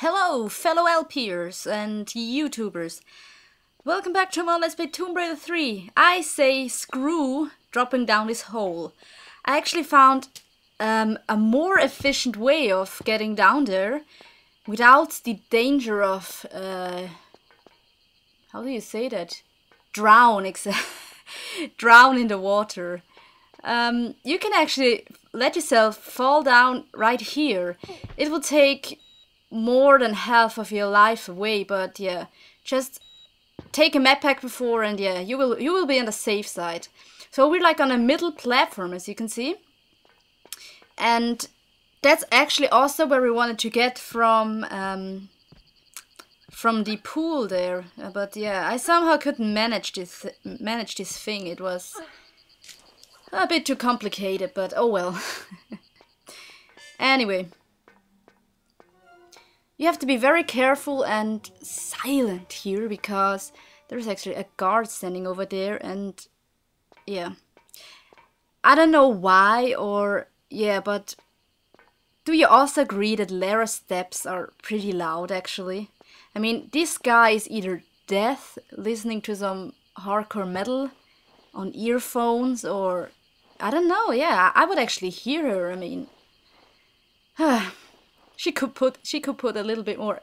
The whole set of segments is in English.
Hello, fellow LPers and YouTubers. Welcome back to more Let's Play Tomb Raider 3. I say screw dropping down this hole. I actually found um, a more efficient way of getting down there without the danger of... Uh, how do you say that? Drown, drown in the water. Um, you can actually let yourself fall down right here. It will take more than half of your life away, but yeah, just take a med pack before and yeah, you will you will be on the safe side. So we're like on a middle platform as you can see. And that's actually also where we wanted to get from um, from the pool there. Uh, but yeah, I somehow couldn't manage this manage this thing. It was a bit too complicated, but oh well. anyway, you have to be very careful and silent here because there's actually a guard standing over there and yeah. I don't know why or yeah, but do you also agree that Lara's steps are pretty loud actually? I mean, this guy is either deaf, listening to some hardcore metal on earphones or I don't know, yeah, I would actually hear her, I mean. She could put she could put a little bit more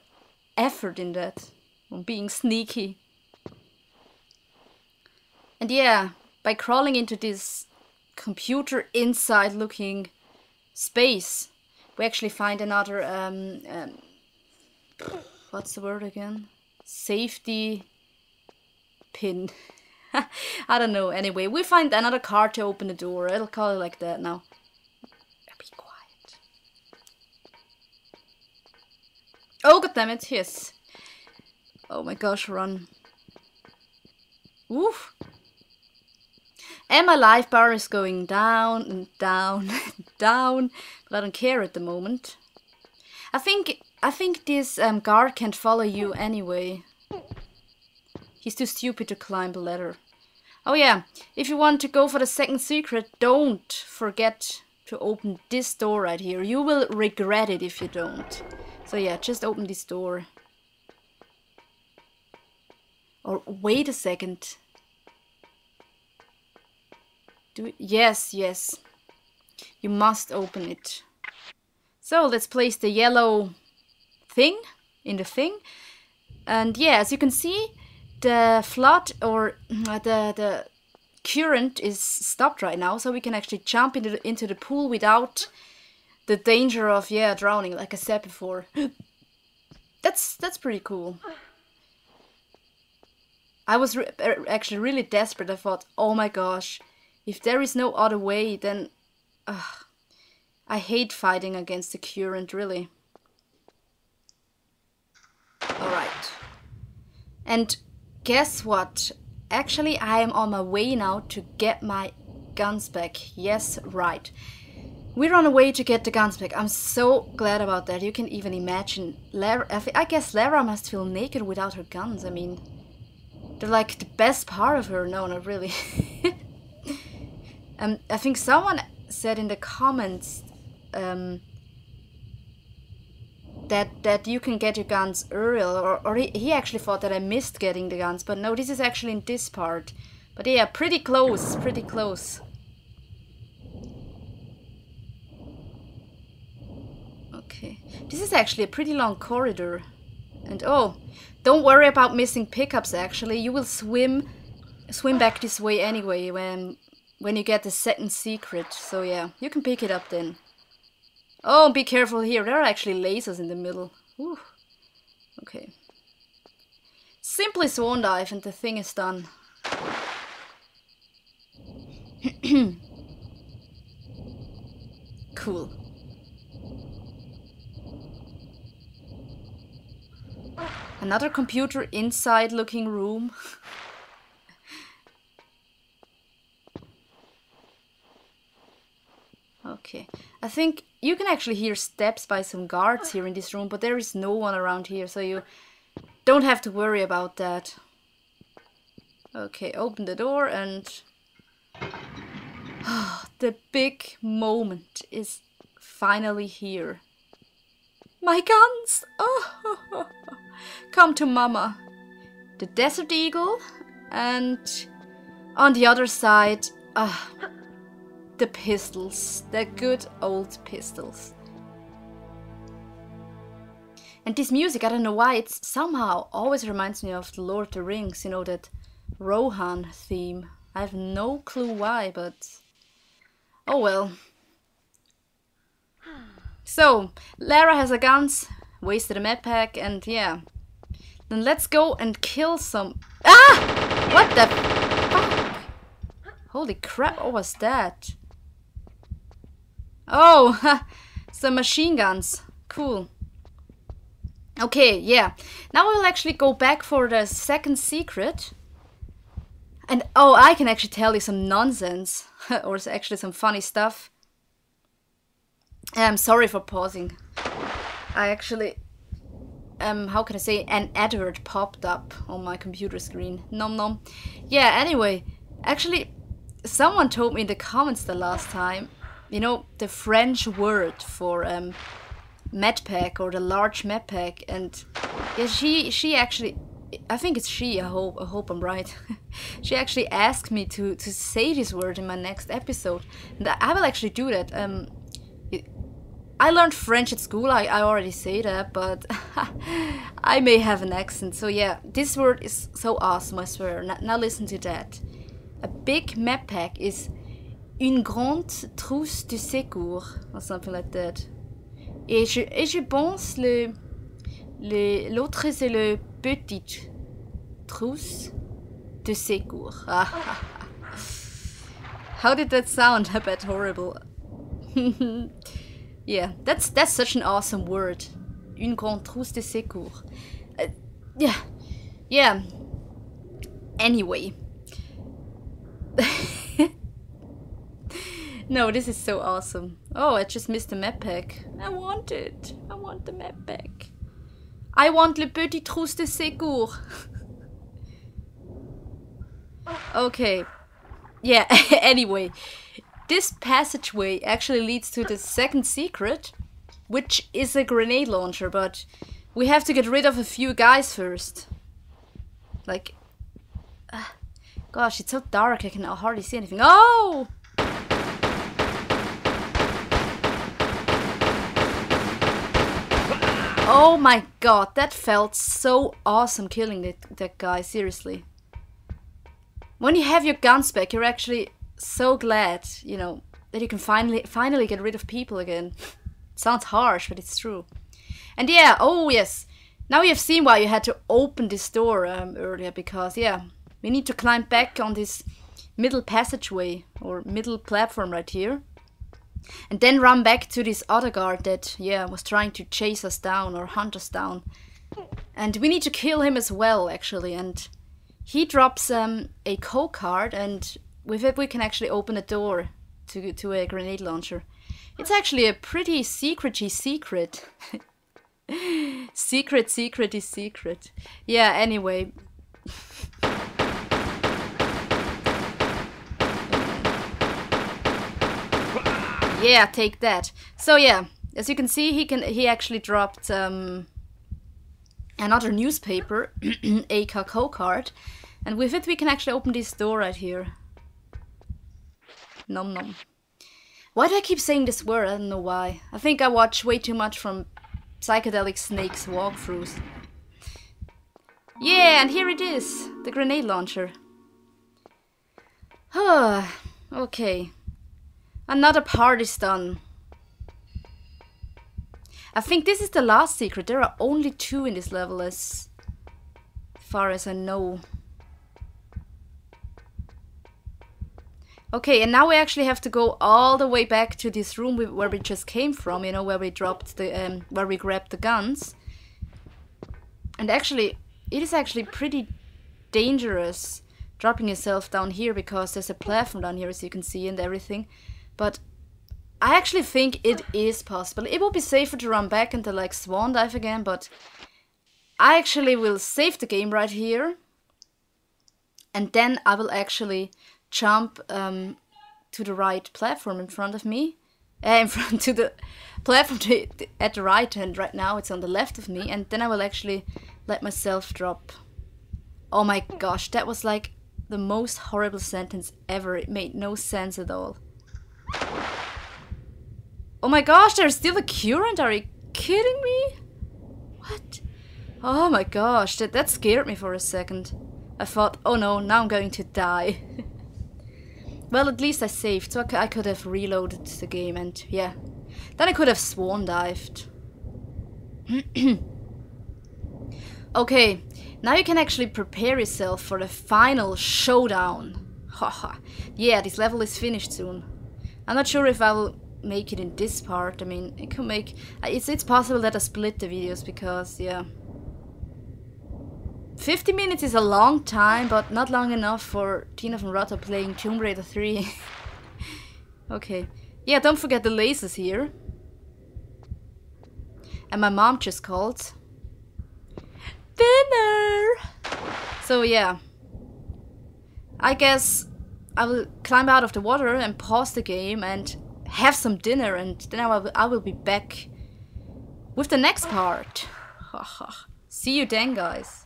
effort in that on being sneaky. And yeah, by crawling into this computer inside looking space, we actually find another um, um what's the word again? Safety pin. I don't know. Anyway, we find another card to open the door. I'll call it like that now. Damn it, yes. Oh my gosh, run. Oof. And my life bar is going down and down and down, but I don't care at the moment. I think I think this um, guard can't follow you anyway. He's too stupid to climb the ladder. Oh yeah, if you want to go for the second secret, don't forget to open this door right here. You will regret it if you don't. So yeah, just open this door. Or wait a second. Do. Yes, yes. You must open it. So let's place the yellow thing in the thing. And yeah, as you can see, the flood or uh, the the current is stopped right now, so we can actually jump into the, into the pool without the danger of yeah drowning like i said before. That's that's pretty cool. I was re er, actually really desperate. I thought oh my gosh if there is no other way then uh, i hate fighting against the current really. All right. And guess what? Actually i am on my way now to get my guns back. Yes right we're on a way to get the guns back. I'm so glad about that. You can even imagine. Lara, I guess Lara must feel naked without her guns. I mean, they're like the best part of her. No, not really. um, I think someone said in the comments um, that that you can get your guns early, or, or he, he actually thought that I missed getting the guns. But no, this is actually in this part. But yeah, pretty close, pretty close. Okay. This is actually a pretty long corridor. And oh, don't worry about missing pickups actually. You will swim swim back this way anyway when when you get the second secret. So yeah, you can pick it up then. Oh, be careful here. There are actually lasers in the middle. Ooh. Okay. Simply swan dive and the thing is done. cool. Another computer inside looking room. okay. I think you can actually hear steps by some guards here in this room, but there is no one around here, so you don't have to worry about that. Okay, open the door and... the big moment is finally here. My guns! Oh, come to mama. The Desert Eagle, and on the other side, uh, the pistols. The good old pistols. And this music, I don't know why, it somehow always reminds me of the Lord of the Rings, you know, that Rohan theme. I have no clue why, but oh well. So, Lara has a guns, wasted a med pack, and yeah. Then let's go and kill some... Ah! What the fuck? Holy crap, what was that? Oh, some machine guns. Cool. Okay, yeah. Now we'll actually go back for the second secret. And oh, I can actually tell you some nonsense. or actually some funny stuff. I'm sorry for pausing. I actually... Um, how can I say? An advert popped up on my computer screen. Nom nom. Yeah, anyway. Actually, someone told me in the comments the last time. You know, the French word for um, medpack or the large medpack and yeah she she actually I think it's she I hope I hope I'm right she actually asked me to to say this word in my next episode and I will actually do that um I learned French at school I, I already say that but I may have an accent so yeah this word is so awesome I swear now, now listen to that a big map pack is une grande trousse de secours or something like that Et je, et je pense le l'autre c'est le petit trousse de secours. Ah, How did that sound? A bit horrible. Yeah, that's that's such an awesome word. Une grande trousse de secours. Uh, yeah, yeah. Anyway. No, this is so awesome. Oh, I just missed the map pack. I want it. I want the map pack. I want le petit trousse de secours. okay. Yeah, anyway. This passageway actually leads to the second secret, which is a grenade launcher, but we have to get rid of a few guys first. Like... Uh, gosh, it's so dark I can hardly see anything. Oh! Oh my god, that felt so awesome killing that, that guy, seriously. When you have your guns back, you're actually so glad, you know, that you can finally finally get rid of people again. sounds harsh, but it's true. And yeah, oh yes, now you have seen why you had to open this door um, earlier, because yeah, we need to climb back on this middle passageway, or middle platform right here. And then run back to this other guard that, yeah, was trying to chase us down or hunt us down. And we need to kill him as well, actually. And he drops um, a code card, and with it we can actually open a door to, to a grenade launcher. It's actually a pretty secrety secret. secret, secret is secret. Yeah, anyway. Yeah, take that. So yeah, as you can see, he can he actually dropped um, another newspaper, a code card, and with it we can actually open this door right here. Nom nom. Why do I keep saying this word? I don't know why. I think I watch way too much from Psychedelic Snake's walkthroughs. Yeah, and here it is, the grenade launcher. Huh, okay, Another part is done. I think this is the last secret. There are only two in this level as far as I know. Okay, and now we actually have to go all the way back to this room where we just came from, you know, where we dropped the, um, where we grabbed the guns. And actually, it is actually pretty dangerous dropping yourself down here because there's a platform down here as you can see and everything. But I actually think it is possible. It would be safer to run back and to like swan dive again, but I actually will save the game right here. And then I will actually jump um, to the right platform in front of me. uh, in front to the platform to, at the right hand. Right now it's on the left of me, and then I will actually let myself drop. Oh my gosh, that was like the most horrible sentence ever. It made no sense at all. Oh my gosh, there's still a current. Are you kidding me? What? Oh my gosh, that, that scared me for a second. I thought, oh no, now I'm going to die. well, at least I saved, so I, could have reloaded the game and yeah. Then I could have swan dived. okay, now you can actually prepare yourself for the final showdown. Haha. yeah, this level is finished soon. I'm not sure if I will make it in this part. I mean, it could make... Uh, it's, it's possible that I split the videos because, yeah. 50 minutes is a long time, but not long enough for Tina von Rotter playing Tomb Raider 3. okay. Yeah, don't forget the lasers here. And my mom just called. Dinner! So yeah. I guess I will climb out of the water and pause the game and have some dinner and then I will, I will be back with the next part. See you then guys.